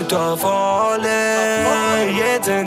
utav farlig.